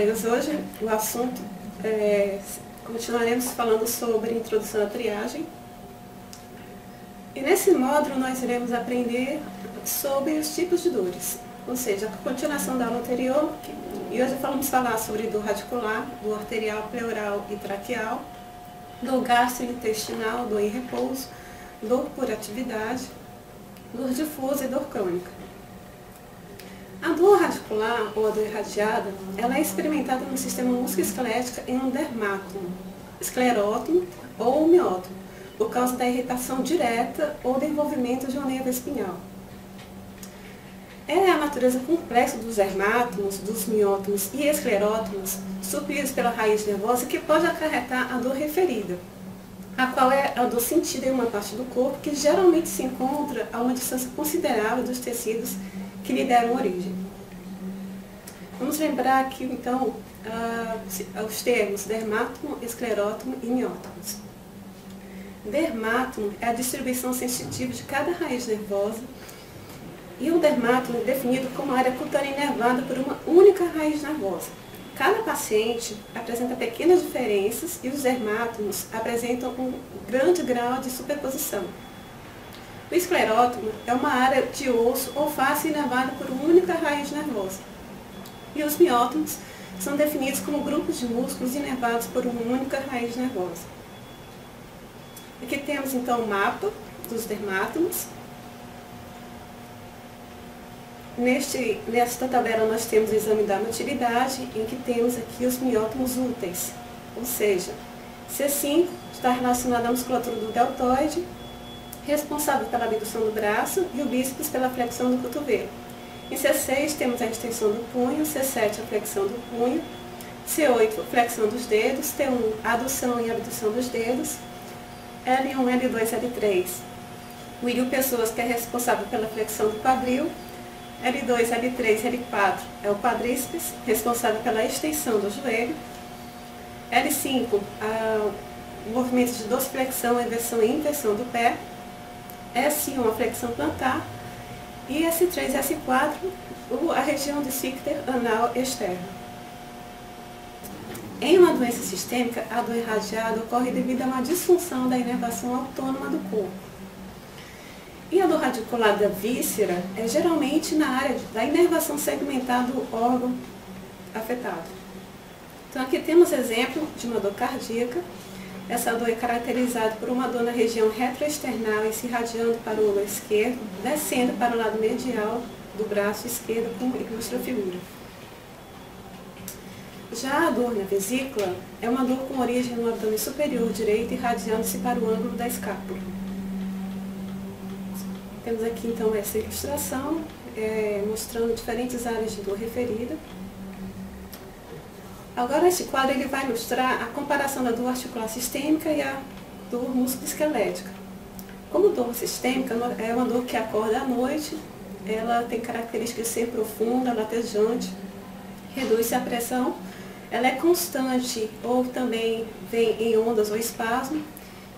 colegas, hoje o assunto é, continuaremos falando sobre introdução à triagem. E nesse módulo nós iremos aprender sobre os tipos de dores, ou seja, a continuação da aula anterior, e hoje vamos falar sobre dor radicular, dor arterial, pleural e traqueal, dor gastrointestinal, dor em repouso, dor por atividade, dor difusa e dor crônica. A dor radicular ou a dor irradiada, ela é experimentada no sistema musculoesquelético em um dermátomo, esclerótomo ou miótomo, por causa da irritação direta ou do envolvimento de uma nerva espinhal. É a natureza complexa dos dermátomos, dos miótomos e esclerótomos, supridos pela raiz nervosa, que pode acarretar a dor referida, a qual é a dor sentida em uma parte do corpo que geralmente se encontra a uma distância considerável dos tecidos que lhe deram origem. Vamos lembrar aqui, então, os termos dermátomo, esclerótomo e miótomos. Dermátomo é a distribuição sensitiva de cada raiz nervosa e o dermátomo é definido como área cutânea inervada por uma única raiz nervosa. Cada paciente apresenta pequenas diferenças e os dermátomos apresentam um grande grau de superposição. O esclerótomo é uma área de osso ou face inervada por uma única raiz nervosa. E os miótomos são definidos como grupos de músculos inervados por uma única raiz nervosa. Aqui temos então o mapa dos dermátomos. Neste, nesta tabela nós temos o exame da motilidade, em que temos aqui os miótomos úteis, ou seja, C5 está relacionado à musculatura do deltoide, responsável pela abdução do braço e o bíceps pela flexão do cotovelo. Em C6 temos a extensão do punho, C7 a flexão do punho, C8 flexão dos dedos, T1 adução e abdução dos dedos, L1, L2, L3 o ilho pessoas que é responsável pela flexão do quadril, L2, L3, L4 é o quadríceps, responsável pela extensão do joelho, L5 a, o movimento de dorsiflexão, inversão e inversão do pé, S1 a flexão plantar e S3 e S4 a região do esfíncter anal externo. Em uma doença sistêmica, a dor irradiada ocorre devido a uma disfunção da inervação autônoma do corpo. E a dor radicular da víscera é geralmente na área da inervação segmentar do órgão afetado. Então aqui temos exemplo de uma dor cardíaca, essa dor é caracterizada por uma dor na região retroesternal e se irradiando para o olho esquerdo, descendo para o lado medial do braço esquerdo, como ilustra a figura. Já a dor na vesícula é uma dor com origem no abdômen superior direito, irradiando-se para o ângulo da escápula. Temos aqui então essa ilustração, é, mostrando diferentes áreas de dor referida. Agora esse quadro ele vai ilustrar a comparação da dor articular sistêmica e a dor musculoesquelética. Como dor sistêmica é uma dor que acorda à noite, ela tem características de ser profunda, latejante, reduz-se a pressão, ela é constante ou também vem em ondas ou espasmo,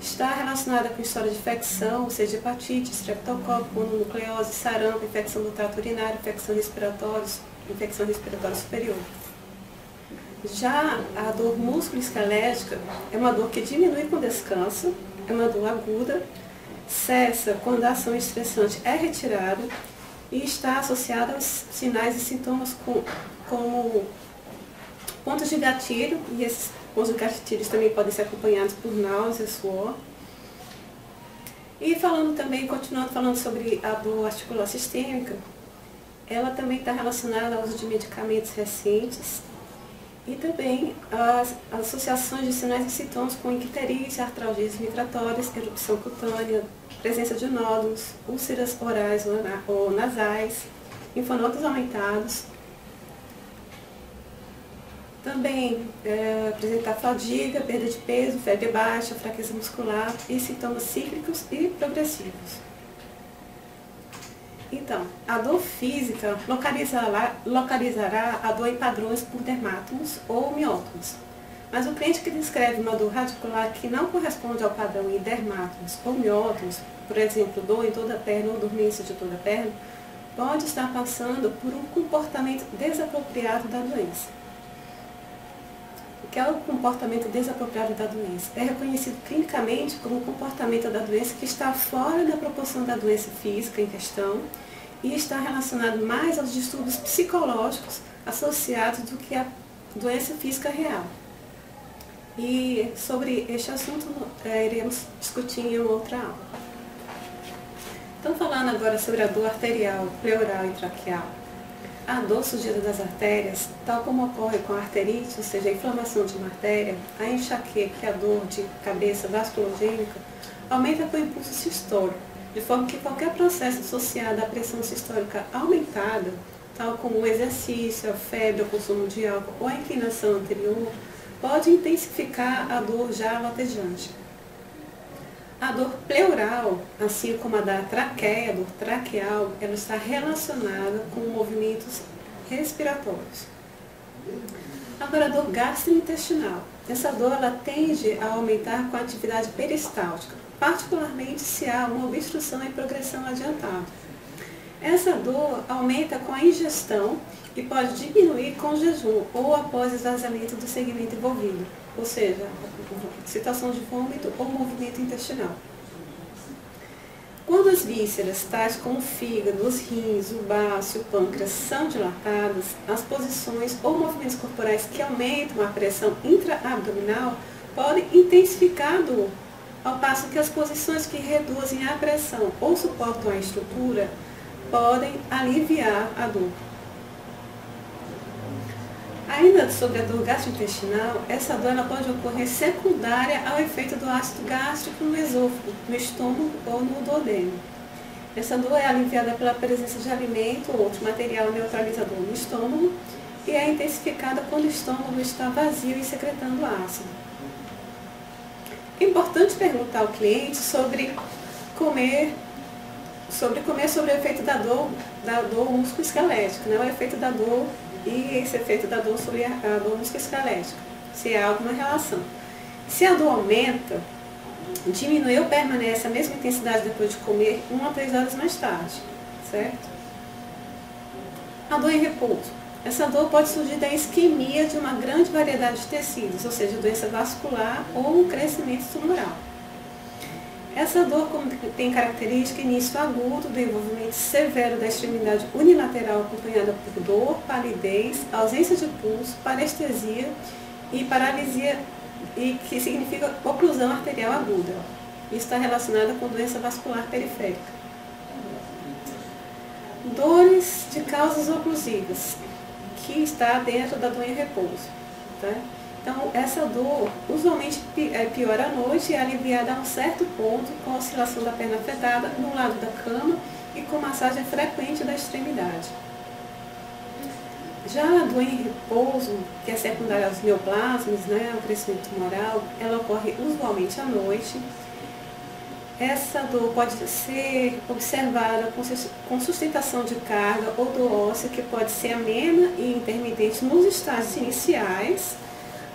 está relacionada com história de infecção, ou seja, hepatite, streptococcus, mononucleose, sarampo, infecção do trato urinário, infecção respiratória, infecção respiratória superior. Já a dor músculo-esquelética é uma dor que diminui com descanso, é uma dor aguda, cessa quando a ação estressante é retirada e está associada aos sinais e sintomas com, como pontos de gatilho, e esses pontos de gatilhos também podem ser acompanhados por náusea, suor. E falando também, continuando falando sobre a dor articular sistêmica, ela também está relacionada ao uso de medicamentos recentes, e também as associações de sinais e sintomas com icterícia, artralgias migratórias, erupção cutânea, presença de nódulos, úlceras orais ou nasais, linfonodos aumentados. Também é, apresentar fadiga, perda de peso, febre baixa, fraqueza muscular e sintomas cíclicos e progressivos. Então, a dor física localizará, localizará a dor em padrões por dermátomos ou miótomos. Mas o cliente que descreve uma dor radicular que não corresponde ao padrão em dermátomos ou miótomos, por exemplo, dor em toda a perna ou dormência de toda a perna, pode estar passando por um comportamento desapropriado da doença. Que é o comportamento desapropriado da doença. É reconhecido clinicamente como o comportamento da doença que está fora da proporção da doença física em questão e está relacionado mais aos distúrbios psicológicos associados do que à doença física real. E sobre este assunto é, iremos discutir em outra aula. Então falando agora sobre a dor arterial, pleural e traqueal. A dor surgida das artérias, tal como ocorre com a arterite, ou seja, a inflamação de uma artéria, a enxaqueca e a dor de cabeça vasculogênica, aumenta com o impulso sistólico, de forma que qualquer processo associado à pressão sistólica aumentada, tal como o exercício, a febre, o consumo de álcool ou a inclinação anterior, pode intensificar a dor já latejante. A dor pleural, assim como a da traqueia, a dor traqueal, ela está relacionada com movimentos respiratórios. Agora, a dor gastrointestinal. Essa dor ela tende a aumentar com a atividade peristáltica, particularmente se há uma obstrução em progressão adiantada. Essa dor aumenta com a ingestão e pode diminuir com jejum ou após esvaziamento do segmento envolvido, ou seja, situação de vômito ou movimento intestinal. Quando as vísceras, tais como o fígado, os rins, o baço e o pâncreas, são dilatadas, as posições ou movimentos corporais que aumentam a pressão intraabdominal podem intensificar a dor, ao passo que as posições que reduzem a pressão ou suportam a estrutura podem aliviar a dor. Ainda sobre a dor gastrointestinal, essa dor ela pode ocorrer secundária ao efeito do ácido gástrico no esôfago, no estômago ou no duodeno. Essa dor é aliviada pela presença de alimento ou outro material neutralizador no estômago e é intensificada quando o estômago está vazio e secretando ácido. Importante perguntar ao cliente sobre comer sobre comer sobre o efeito da dor, da dor musculoesquelética, né? o efeito da dor e esse efeito da dor sobre a, dor musculoesquelética, se há alguma relação. Se a dor aumenta, diminui ou permanece a mesma intensidade depois de comer, uma a três horas mais tarde, certo? A dor em repouso. Essa dor pode surgir da isquemia de uma grande variedade de tecidos, ou seja, doença vascular ou um crescimento tumoral. Essa dor tem característica início agudo do envolvimento severo da extremidade unilateral acompanhada por dor, palidez, ausência de pulso, parestesia e paralisia e que significa oclusão arterial aguda. Isso está relacionada com doença vascular periférica. Dores de causas oclusivas, que está dentro da dor em repouso. Tá? Então, essa dor usualmente é, piora à noite e é aliviada a um certo ponto com a oscilação da perna afetada no lado da cama e com massagem frequente da extremidade. Já a dor em repouso, que é secundária aos neoplasmas, né, ao crescimento tumoral, ela ocorre usualmente à noite. Essa dor pode ser observada com sustentação de carga ou dor óssea, que pode ser amena e intermitente nos estágios iniciais,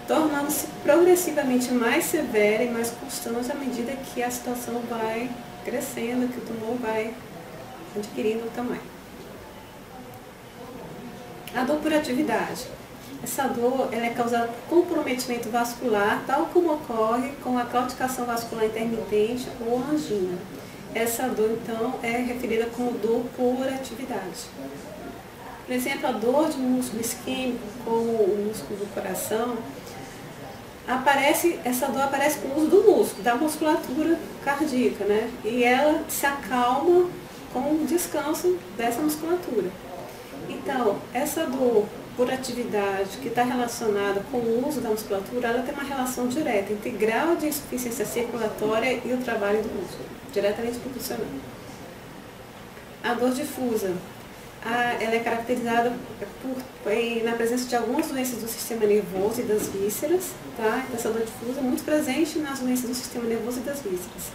tornando-se progressivamente mais severa e mais constante à medida que a situação vai crescendo, que o tumor vai adquirindo tamanho. A dor por atividade. Essa dor ela é causada por comprometimento vascular, tal como ocorre com a claudicação vascular intermitente ou angina. Essa dor, então, é referida como dor por atividade. Por exemplo, a dor de músculo isquêmico, como o músculo do coração, aparece, essa dor aparece com o uso do músculo, da musculatura cardíaca, né? E ela se acalma com o descanso dessa musculatura. Então, essa dor por atividade que está relacionada com o uso da musculatura, ela tem uma relação direta entre grau de insuficiência circulatória e o trabalho do músculo, diretamente proporcional. A dor difusa, ela é caracterizada por, em, na presença de algumas doenças do sistema nervoso e das vísceras, tá? Então, essa dor difusa é muito presente nas doenças do sistema nervoso e das vísceras.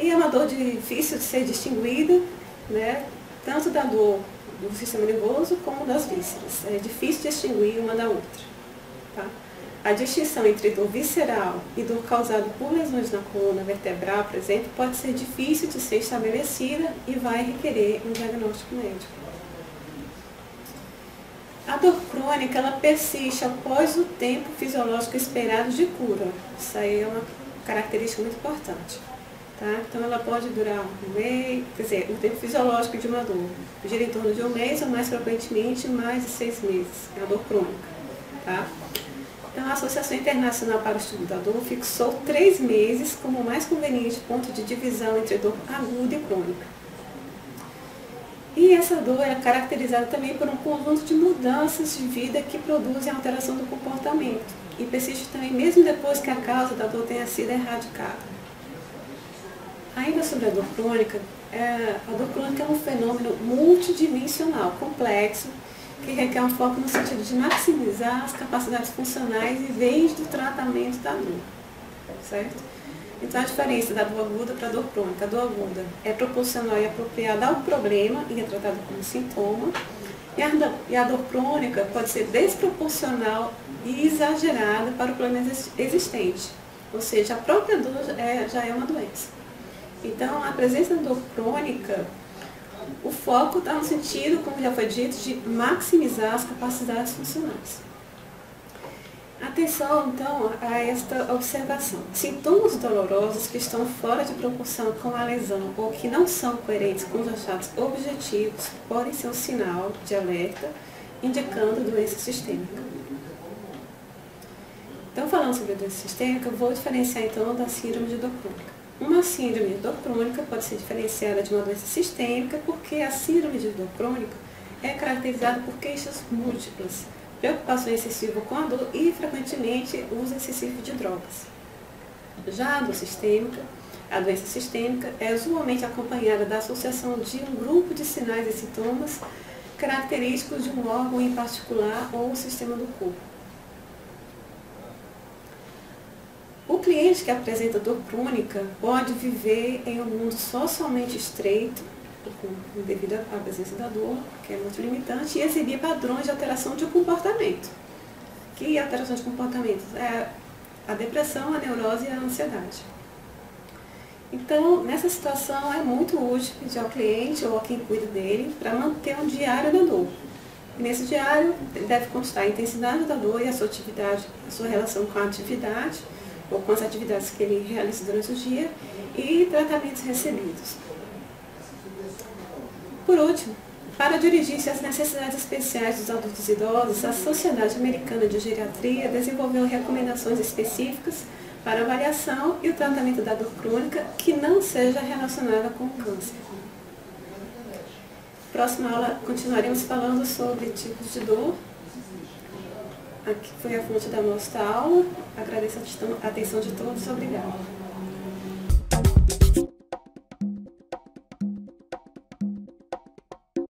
E é uma dor difícil de ser distinguida, né? Tanto da dor do sistema nervoso como das vísceras. É difícil distinguir uma da outra, tá? A distinção entre dor visceral e dor causada por lesões na coluna vertebral, por exemplo, pode ser difícil de ser estabelecida e vai requerer um diagnóstico médico. A dor crônica, ela persiste após o tempo fisiológico esperado de cura. Isso aí é uma característica muito importante. Tá? Então ela pode durar um mês, quer dizer, o tempo fisiológico de uma dor gira em torno de um mês ou mais frequentemente mais de seis meses, é a dor crônica. Tá? A Associação Internacional para o Estudo da Dor fixou três meses como o mais conveniente ponto de divisão entre dor aguda e crônica. E essa dor é caracterizada também por um conjunto de mudanças de vida que produzem alteração do comportamento e persiste também mesmo depois que a causa da dor tenha sido erradicada. Ainda sobre a dor crônica, é, a dor crônica é um fenômeno multidimensional, complexo, que requer um foco no sentido de maximizar as capacidades funcionais em vez do tratamento da dor. Certo? Então a diferença da dor aguda para a dor crônica. A dor aguda é proporcional e apropriada ao problema e é tratada como sintoma. E a, dor crônica pode ser desproporcional e exagerada para o problema existente. Ou seja, a própria dor é, já é uma doença. Então, a presença da dor crônica, o foco está no sentido, como já foi dito, de maximizar as capacidades funcionais. Atenção, então, a esta observação. Sintomas dolorosos que estão fora de proporção com a lesão ou que não são coerentes com os achados objetivos podem ser um sinal de alerta indicando doença sistêmica. Então, falando sobre doença sistêmica, eu vou diferenciar então da síndrome de crônica. Uma síndrome de dor crônica pode ser diferenciada de uma doença sistêmica porque a síndrome de dor crônica é caracterizada por queixas múltiplas, preocupação excessiva com a dor e, frequentemente, uso excessivo de drogas. Já a dor sistêmica, a doença sistêmica é usualmente acompanhada da associação de um grupo de sinais e sintomas característicos de um órgão em particular ou sistema do corpo. O cliente que apresenta dor crônica pode viver em um mundo socialmente estreito, devido à presença da dor, que é muito limitante, e exibir padrões de alteração de comportamento. Que alteração de comportamento? É a depressão, a neurose e a ansiedade. Então, nessa situação, é muito útil pedir ao cliente ou a quem cuida dele para manter um diário da dor. E nesse diário deve constar a intensidade da dor e a sua atividade, a sua relação com a atividade, ou com as atividades que ele realiza durante o dia e tratamentos recebidos. Por último, para dirigir-se às necessidades especiais dos adultos idosos, a Sociedade Americana de Geriatria desenvolveu recomendações específicas para avaliação e o tratamento da dor crônica que não seja relacionada com o câncer. Próxima aula continuaremos falando sobre tipos de dor Aqui foi a fonte da nossa aula. Agradeço a atenção de todos. Obrigada.